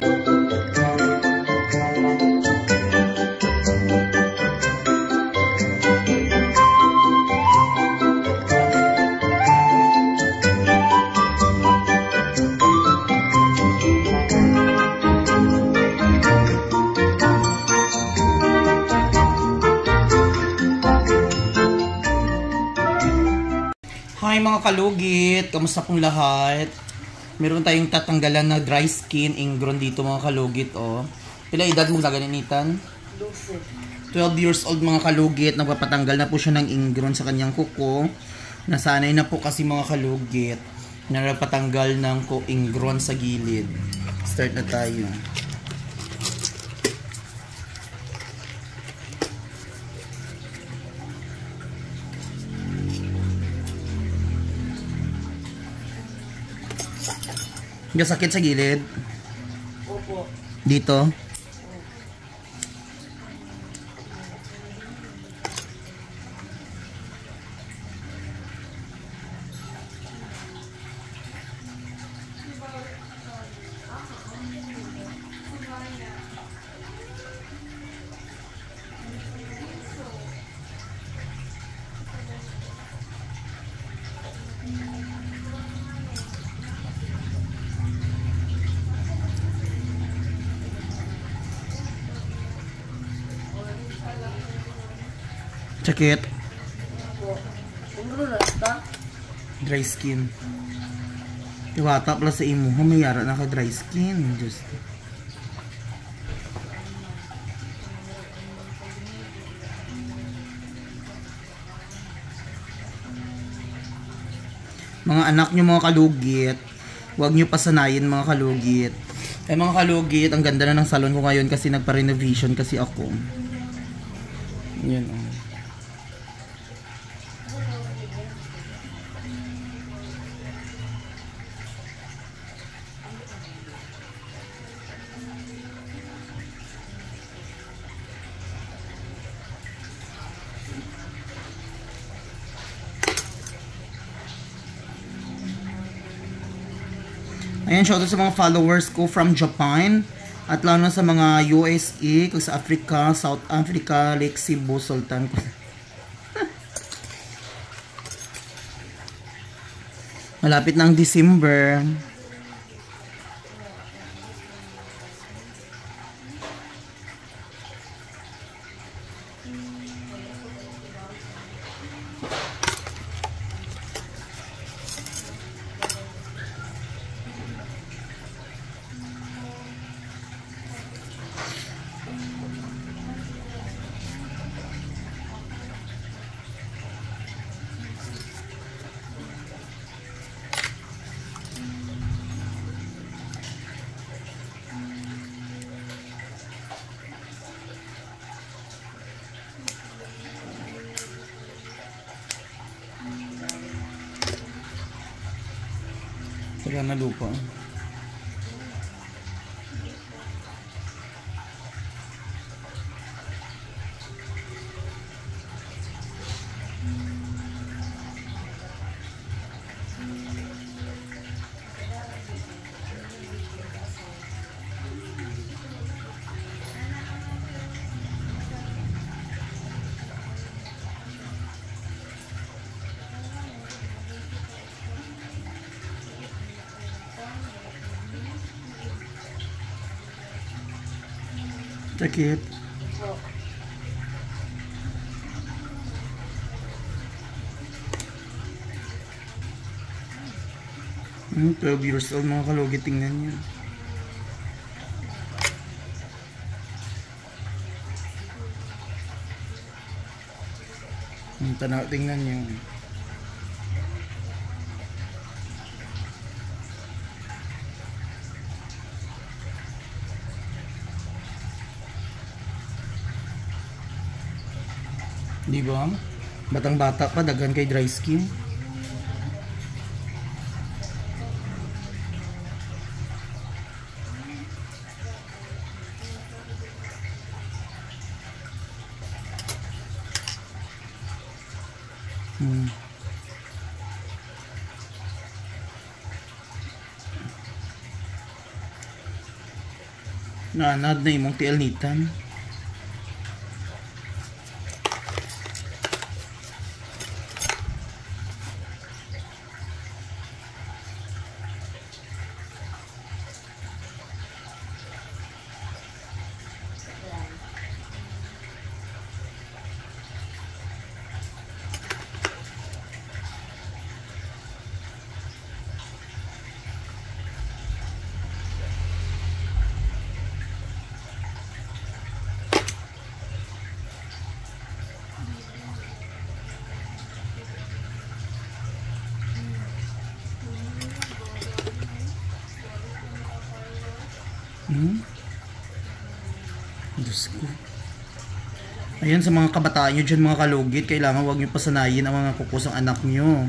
Thank you. Hi mga kalugit! Kamusta pong lahat? Meron tayong tatanggalan na dry skin ingron dito mga kalugit oh. Pila edad mo gaganinitan? 12 years old mga kalugit, nagpapatanggal na po siya ng ingron sa kanyang kuko. Nasanay na po kasi mga kalugit na nagpatanggal ng ko ingron sa gilid. Start na tayo. Yung sakit sa gilid? Opo. Dito? Na ito, Dry skin. Iwata pala sa imo. Humayara na ka dry skin. Just. Mga anak nyo mga kalugit, huwag nyo pasanayin mga kalugit. Eh mga kalugit, ang ganda na ng salon ko ngayon kasi nagpa-renovation kasi ako. Yan oh. Ayan, shoutout sa mga followers ko from Japan. At lalo na sa mga USA, sa Africa, South Africa, Lake Cebu, Sultan. Malapit na ang December. Wala na lupa. Sakit. Hmm, 12 years old mga kalugi, tingnan niyo. Hmm, tanaw, tingnan niyo. Di ba? Batang bata pa, dagan kay dry skin. Hmm. Naanad na imong tialnitan. Hmm. Hmm? Diyos ko. Ayan sa mga kabataan nyo dyan mga kalugit, kailangan huwag nyo pasanayin ang mga kukusang anak nyo.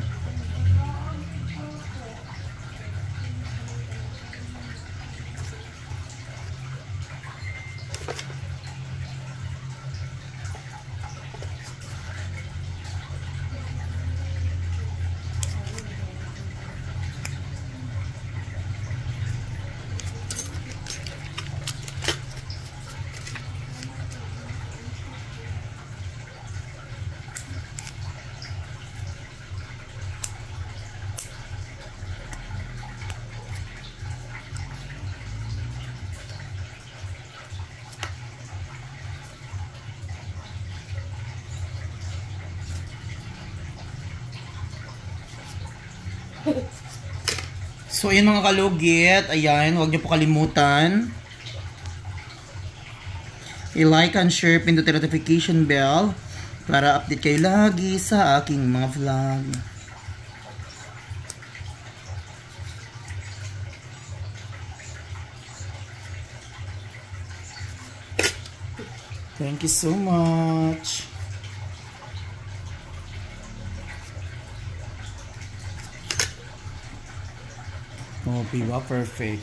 So, ayun mga kalugit. Ayan, huwag niyo po kalimutan. I-like and share, pindutin notification bell para update kayo lagi sa aking mga vlog. Thank you so much. be well perfect.